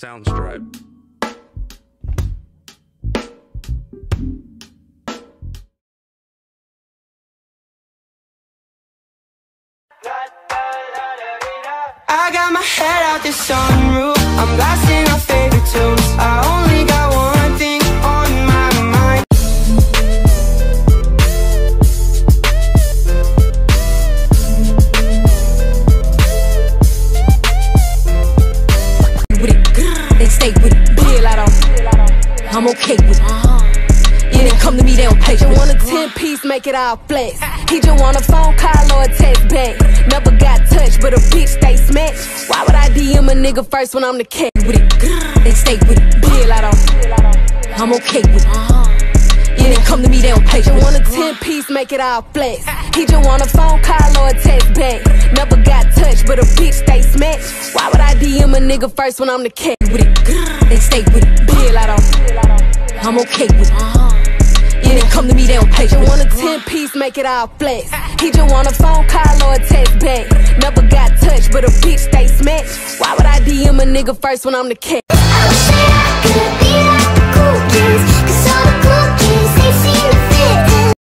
Soundstripe. I got my head out the sunroof. I'm blasting stay with it. Bill I don't. I'm okay with it. Uh-huh. Yeah, they come to me, they don't pay. Just want a 10 piece, make it all flex. He just want a phone call or a text back. Never got touched, but a bitch stay smacked. Why would I DM a nigga first when I'm the cat with it? They stay with it. Bill I don't. I'm okay with it. Uh-huh. Yeah, they come to me, they don't pay. Just want a 10 piece, make it all flex. He just want a phone call or a text back. Never got touched, but a bitch stay smacked. Why DM a nigga first when I'm the cat with it? They stay with it. Bill I don't. I'm okay with it. Uh-huh. Yeah, they come to me, they don't pay. Just want a 10 piece, make it all flex. He just want a phone call or a text back. Never got touched, but a bitch stay smacked. Why would I DM a nigga first when I'm the cat?